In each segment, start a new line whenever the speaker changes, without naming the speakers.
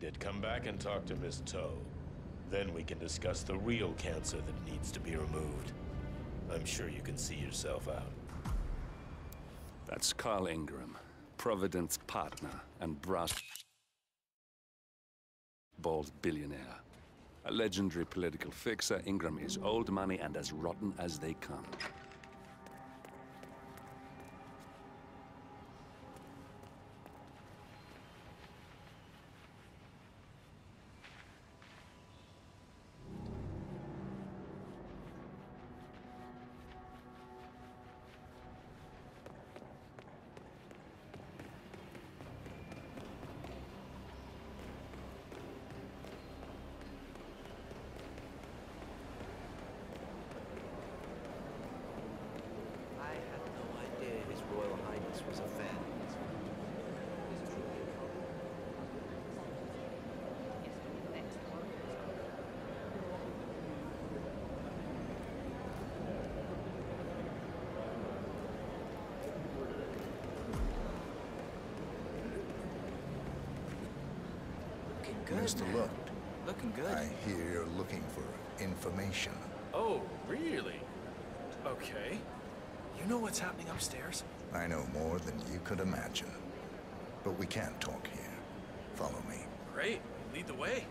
Did come back and talk to Miss Toe. Then we can discuss the real cancer that needs to be removed. I'm sure you can see yourself out.
That's Carl Ingram, Providence partner and brass bald billionaire. A legendary political fixer, Ingram is old money and as rotten as they come.
I had no idea His Royal Highness was a fan. Looking good,
Mr.
man.
Lund,
Looking good.
I hear you're looking for information.
Oh, really? Okay. You know what's happening upstairs?
I know more than you could imagine. But we can't talk here. Follow me.
Great. Lead the way.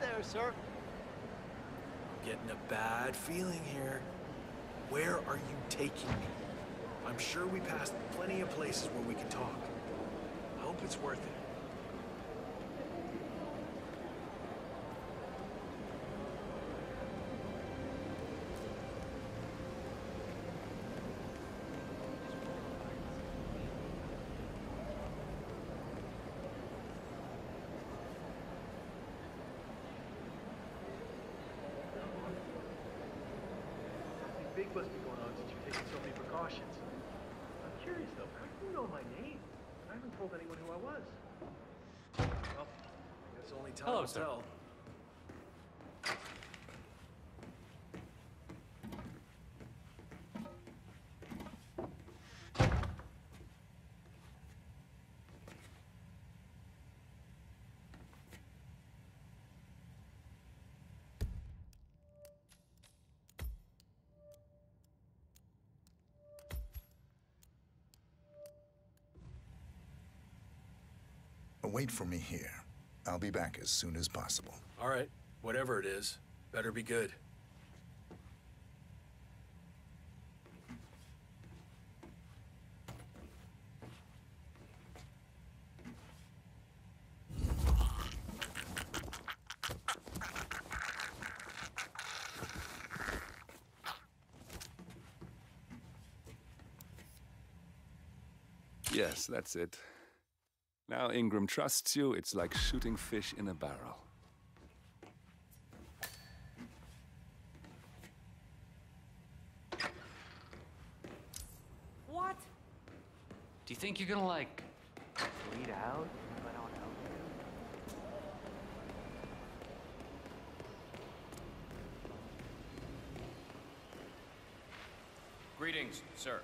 There, sir.
Getting a bad feeling here. Where are you taking me? I'm sure we passed plenty of places where we can talk. I hope it's worth it.
Something must be going on since you've taken so many precautions. I'm curious though, how do you know my name? I haven't told anyone who I was.
Well, I guess only time
Hello,
will
sir.
tell.
Wait for me here. I'll be back as soon as possible.
All right. Whatever it is, better be good.
Yes, that's it. Now Ingram trusts you, it's like shooting fish in a barrel.
What? Do you think you're gonna like bleed out if I don't help you? Greetings, sir.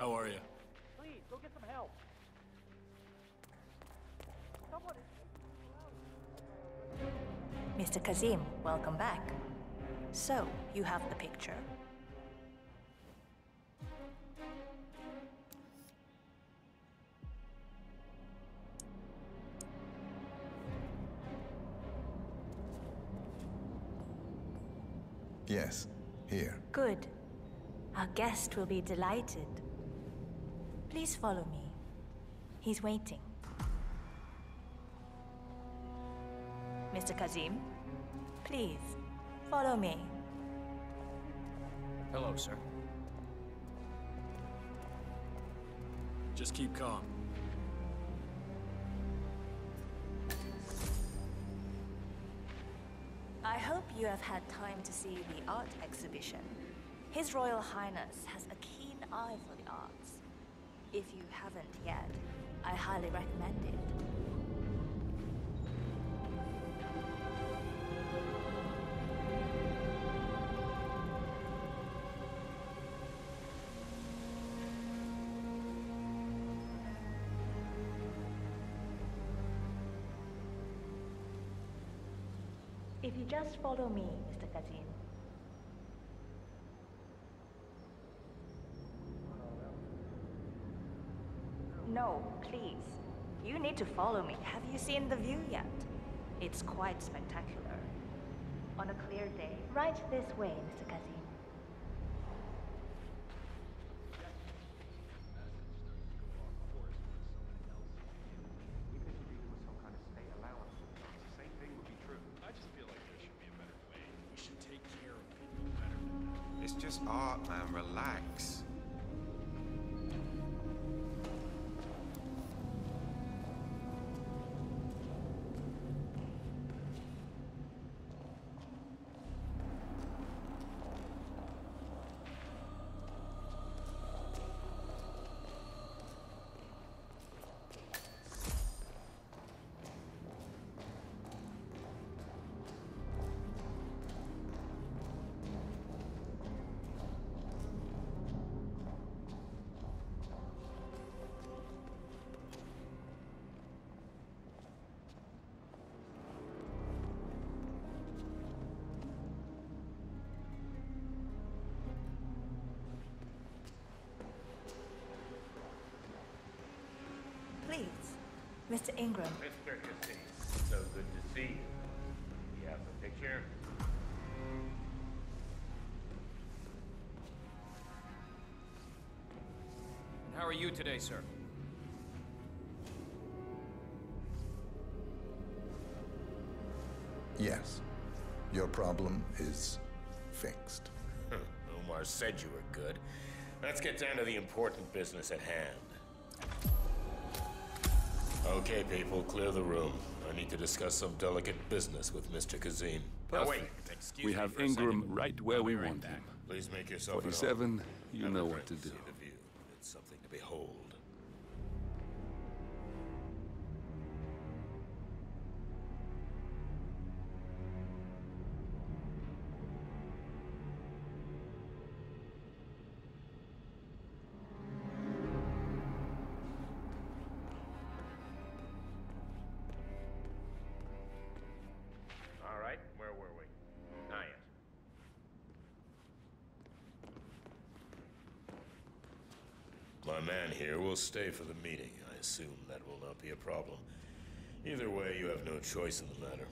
How are you?
Please, go get some help. Someone is...
Mr. Kazim, welcome back. So, you have the picture.
Yes, here.
Good. Our guest will be delighted. Please follow me. He's waiting. Mr. Kazim, please, follow me.
Hello, sir.
Just keep calm.
I hope you have had time to see the art exhibition. His Royal Highness has a keen eye for the arts. If you haven't yet, I highly recommend it. Follow me, Mr. Kazim. No, please. You need to follow me. Have you seen the view yet? It's quite spectacular. On a clear day. Right this way, Mr. Kazim. Mr. Ingram.
Mr. Cassie, so good to see you. You have the picture?
And How are you today, sir?
Yes. Your problem is fixed.
Omar said you were good. Let's get down to the important business at hand. Okay, people, clear the room. I need to discuss some delicate business with Mr. Kazim. Now, wait, excuse
We
me
have Ingram
second.
right where
I'll
we
right
want
back.
him.
Please make yourself
47, you know what to
drink,
do.
My man here will stay for the meeting. I assume that will not be a problem. Either way, you have no choice in the matter.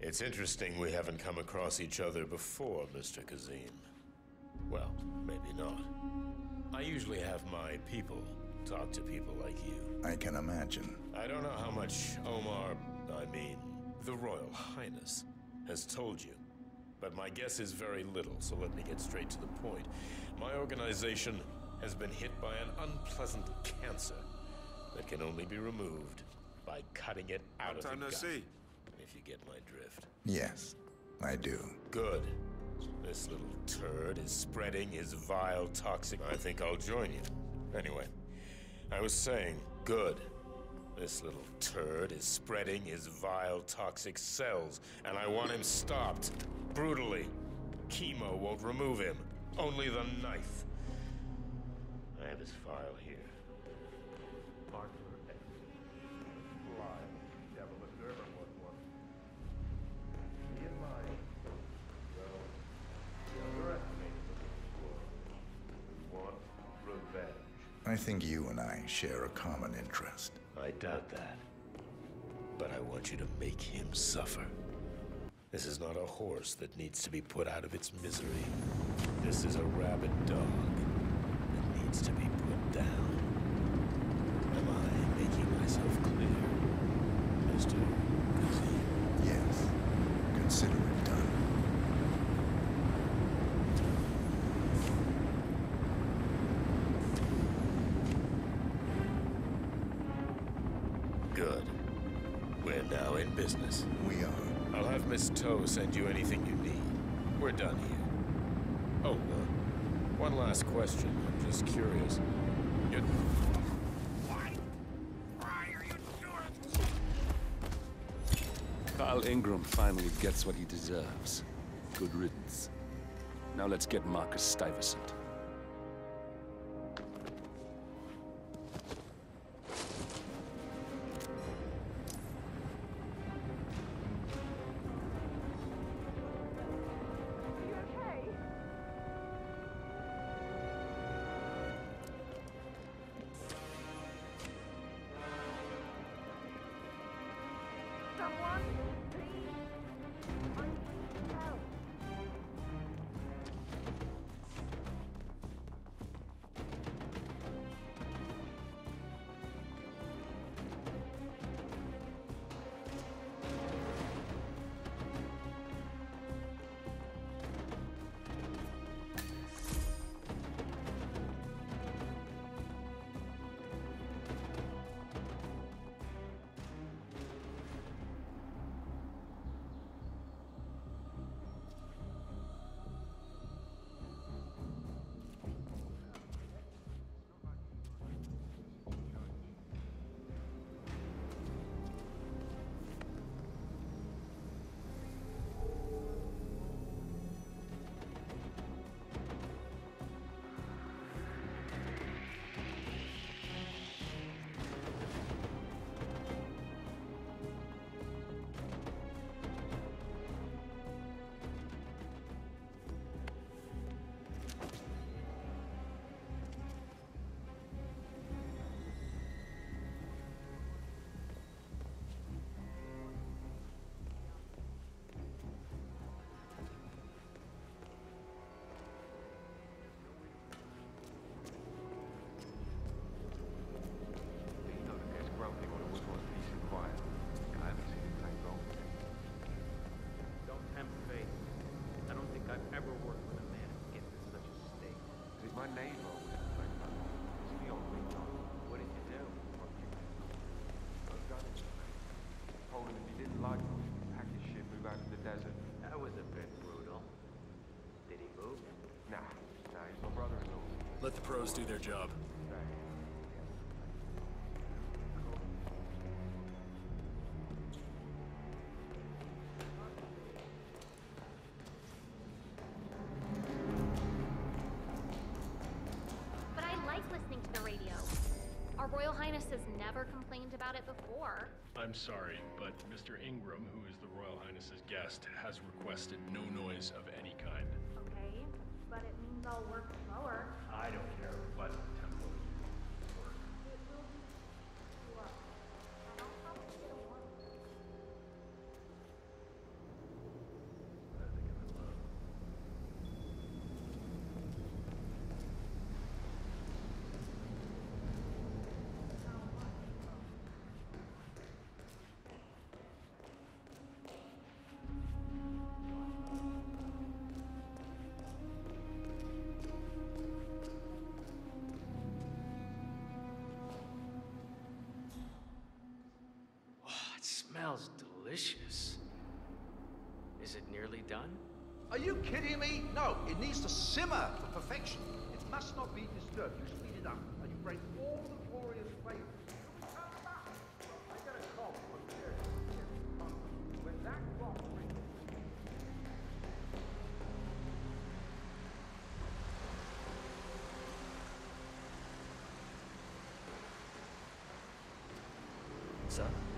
It's interesting we haven't come across each other before, Mr. Kazim. Well, maybe not. I usually have my people talk to people like you.
I can imagine.
I don't know how much Omar, I mean, the Royal Highness, has told you. But my guess is very little, so let me get straight to the point. My organization has been hit by an unpleasant cancer that can only be removed by cutting it out
Long
of
time
the
no
gut.
see.
If you get my drift.
Yes, I do.
Good. This little turd is spreading his vile toxic. I think I'll join you. Anyway, I was saying, good. This little turd is spreading his vile toxic cells, and I want him stopped. Brutally. Chemo won't remove him. Only the knife. I have his file here.
Arthur
I think you and I share a common interest.
I doubt that. But I want you to make him suffer. This is not a horse that needs to be put out of its misery. This is a rabid dog that needs to be put down. Am I making myself clear, Mr. Yes. Consider it. Business.
We are.
I'll have Miss Toe send you anything you need. We're done here. Oh, uh, one last question. I'm just curious. What? Why are you...
Carl Ingram finally gets what he deserves. Good riddance. Now let's get Marcus Stuyvesant.
Do
their job.
But I like listening to the radio. Our Royal Highness has never complained about it before.
I'm sorry, but Mr. Ingram, who is the Royal Highness's guest, has requested no noise of any kind.
Okay, but it means I'll work slower.
I don't care what
delicious. Is it nearly done?
Are you kidding me? No, it needs to simmer for perfection. It must not be disturbed. You speed it up, and you break all the glorious flavors. I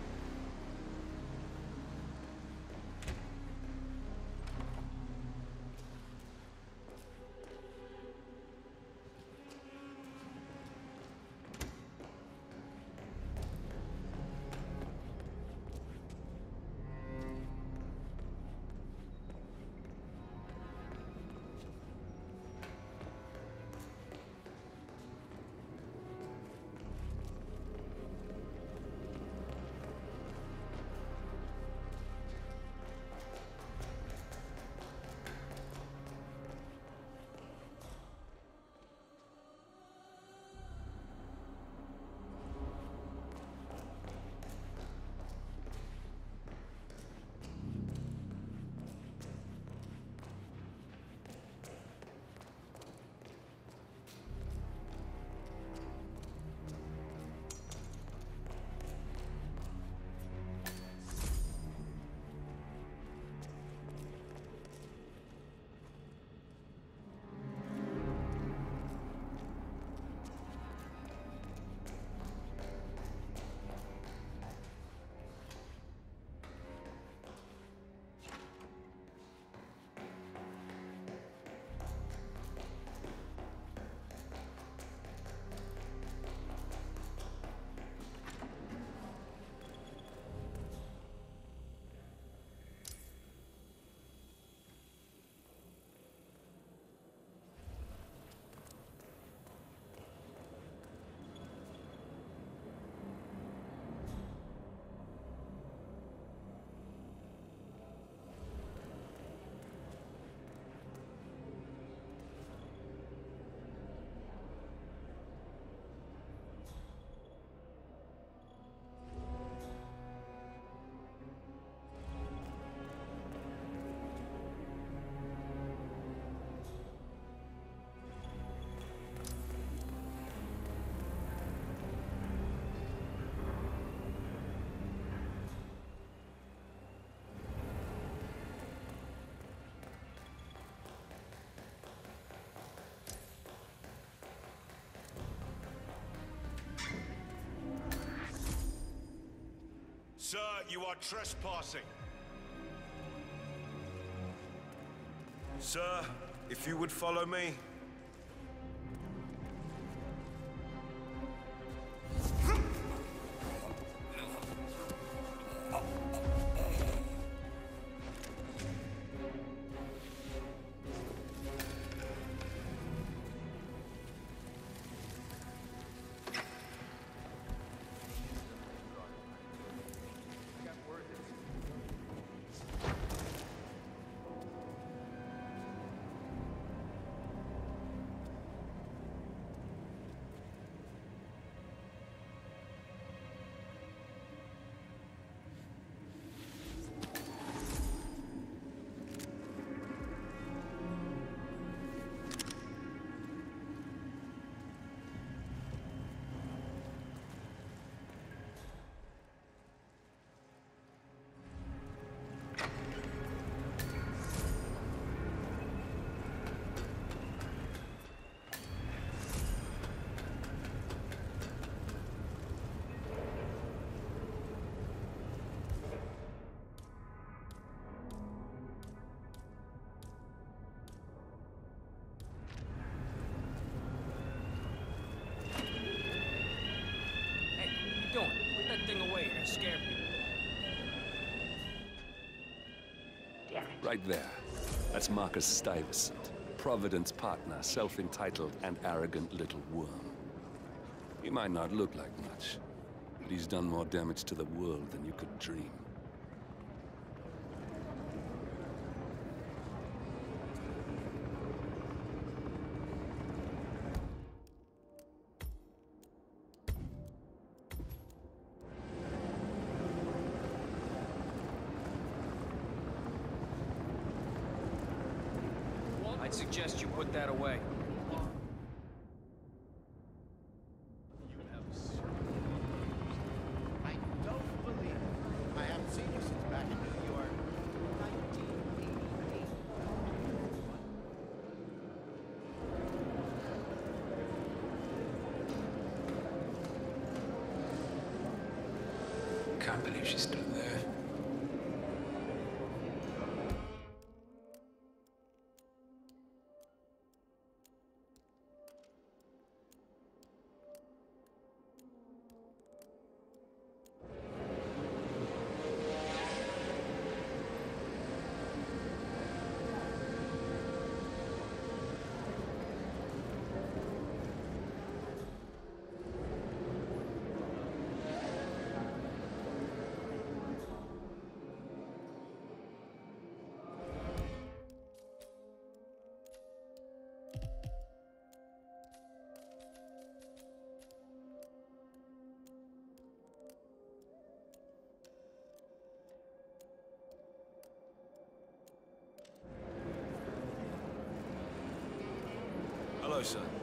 Sir,
you are trespassing. Sir, if you would follow me.
Right there. That's Marcus Stuyvesant, Providence partner, self-entitled and arrogant little worm. He might not look like much, but he's done more damage to the world than you could dream.
I
can't believe she's still there.
Hello,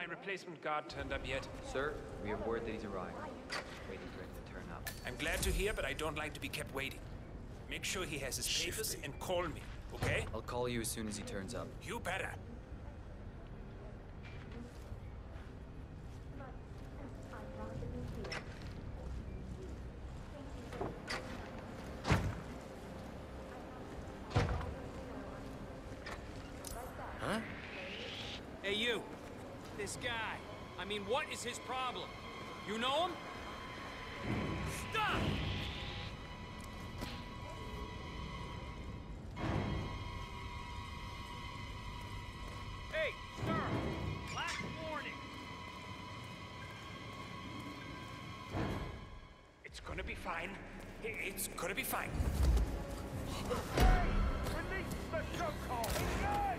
my replacement guard turned up yet?
Sir, we have word that he's arrived. Waiting for him to turn up.
I'm glad to hear, but I don't like to be kept waiting. Make sure he has his papers and call me, okay?
I'll call you as soon as he turns up.
You better.
Huh?
Hey, you. This guy. I mean, what is his problem? You know him? Stop! Hey, sir! Last warning!
It's gonna be fine. It's gonna be fine.
Release the chokehold!